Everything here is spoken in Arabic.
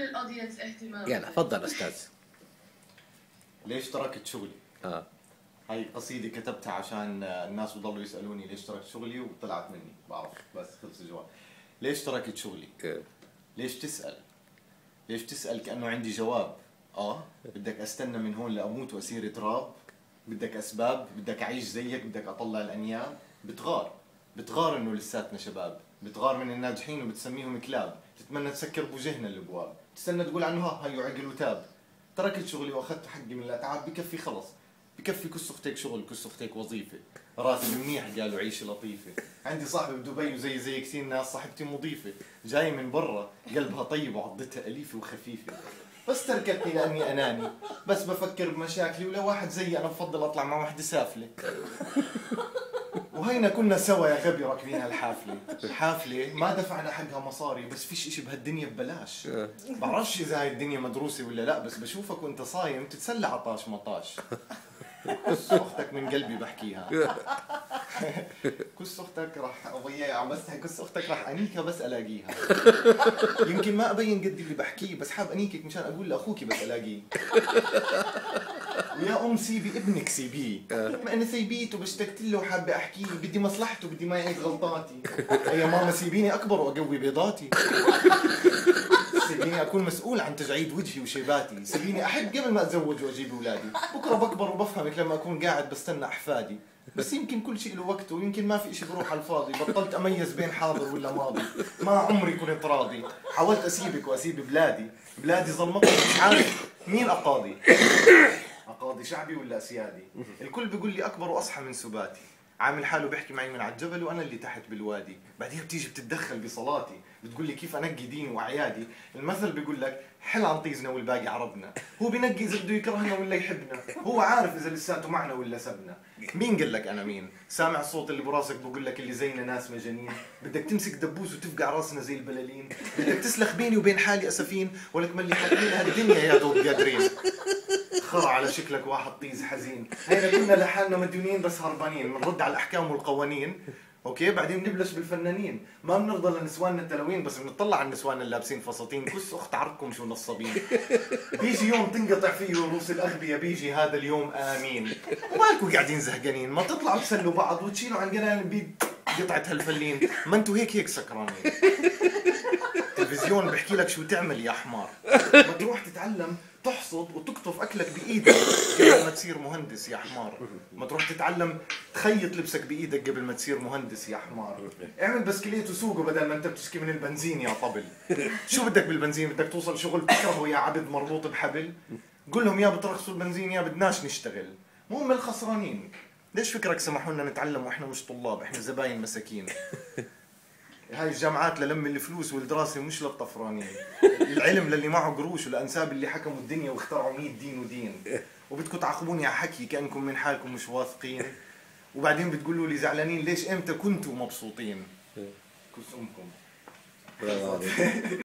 كل ال audience اهتمام يلا تفضل أستاذ ليش تركت شغلي؟ آه هاي قصيدة كتبتها عشان الناس بضلوا يسألوني ليش تركت شغلي وطلعت مني بعرف بس خلص الجواب ليش تركت شغلي؟ إيه. ليش تسأل؟ ليش تسأل كأنه عندي جواب؟ آه بدك أستنى من هون لأموت وأصير تراب؟ بدك أسباب؟ بدك أعيش زيك؟ بدك أطلع الأنياب؟ بتغار بتغار إنه لساتنا شباب. بتغار من الناجحين وبتسميهم كلاب. تتمنى تسكر بوجهنا الأبواب. تستنى تقول عنه ها هيو عقل وتاب. تركت شغلي وأخذت حقي من الاتعاب بكفي خلص بكفي كس أختك شغل كس أختك وظيفة. راتب منيح قالوا عيشه لطيفة. عندي صاحبه بدبي وزي زي كثير ناس صاحبتي مضيفة. جاي من برا قلبها طيب وعضتها أليفة وخفيفة. بس تركتني لأني أناني. بس بفكر بمشاكلي ولا واحد زيي أنا بفضل أطلع مع وحده سافلة. وهينا كنا سوا يا غبي راكبين هالحافلة. حافله ما دفعنا حقها مصاري بس فيش إشي بهالدنيا ببلاش. بعرفش إذا هاي الدنيا مدروسة ولا لا بس بشوفك وأنت صايم تتسلى عطاش مطاش. أختك من قلبي بحكيها. كس أختك راح أضيع عم بس كس أختك راح انيكها بس ألاقيها. يمكن ما أبين قد اللي بحكيه بس حاب أنيكك مشان أقول لاخوك بس ألاقيه. ويا أم سيبي ابنك سيبيه. ما أنا سيبيته بشتقت له وحابه احكيه بدي مصلحته بدي ما يعيد غلطاتي. يا ماما سيبيني أكبر وأقوي بيضاتي. سيبيني أكون مسؤول عن تجعيد وجهي وشيباتي. سيبيني أحب قبل ما أتزوج وأجيب أولادي. بكرة بكبر وبفهمك لما أكون قاعد بستنى أحفادي. بس يمكن كل شيء له وقته ويمكن ما في شيء بروح على الفاضي. بطلت أميز بين حاضر ولا ماضي. ما عمري كنت راضي. حاولت أسيبك وأسيب بلادي. بلادي ظلمتني مش عارف مين أقاضي. أقاضي شعبي ولا أسيادي؟ الكل بيقول لي أكبر وأصحى من سباتي. عامل حاله بيحكي معي من على الجبل وأنا اللي تحت بالوادي. بعديها بتيجي بتتدخل بصلاتي بتقول لي كيف أنقي ديني وأعيادي. المثل بيقول لك حل عن طيزنا والباقي عربنا. هو بنقي إذا بده يكرهنا ولا يحبنا. هو عارف إذا لساته معنا ولا سبنا مين قال لك أنا مين؟ سامع الصوت اللي براسك بقول لك اللي زينا ناس مجانين. بدك تمسك دبوس وتفقع راسنا زي البلالين. بدك تسلخ بيني وبين حالي أسفين. ولك ملي حاكمين هالدنيا يا دوب قادرين. خرع على شكلك واحد طيز حزين. هينا كنا لحالنا مديونين بس هربانين بنرد على الأحكام والقوانين okay؟ بعدين بنبلش بالفنانين. ما بنرضى لنسواننا التلوين بس بنطلع على النسوان اللي لابسين فساتين. كس أخت عركم شو نصابين. بيجي يوم تنقطع فيه رؤوس الأغبياء بيجي هذا اليوم آمين. ومالكم قاعدين زهقانين. ما تطلعوا تسلوا بعض وتشيلوا عن قناه بيد قطعة هالفلين. ما أنتوا هيك هيك سكرانين. التلفزيون بحكي لك شو تعمل يا حمار. ما تروح تتعلم تحصد وتقطف أكلك بإيدك قبل ما تصير مهندس يا حمار. ما تروح تتعلم تخيط لبسك بإيدك قبل ما تصير مهندس يا حمار. اعمل بسكليت وسوقه بدل ما انت بتشكي من البنزين يا طبل. شو بدك بالبنزين؟ بدك توصل شغل بتكرهه يا عبد مربوط بحبل؟ قول لهم يا بترخصوا البنزين يا بدناش نشتغل. مو هم الخسرانين. ليش فكرك سمحوا لنا نتعلم وإحنا مش طلاب؟ إحنا زباين مساكين. هاي الجامعات للم الفلوس والدراسة مش للطفرانين. العلم للي معه قروش والأنساب اللي حكموا الدنيا واخترعوا 100 دين ودين. وبدكم تعاقبوني على حكي كأنكم من حالكم مش واثقين. وبعدين بتقولوا لي زعلانين ليش إمتى كنتوا مبسوطين؟ كس امكم برافو عليك.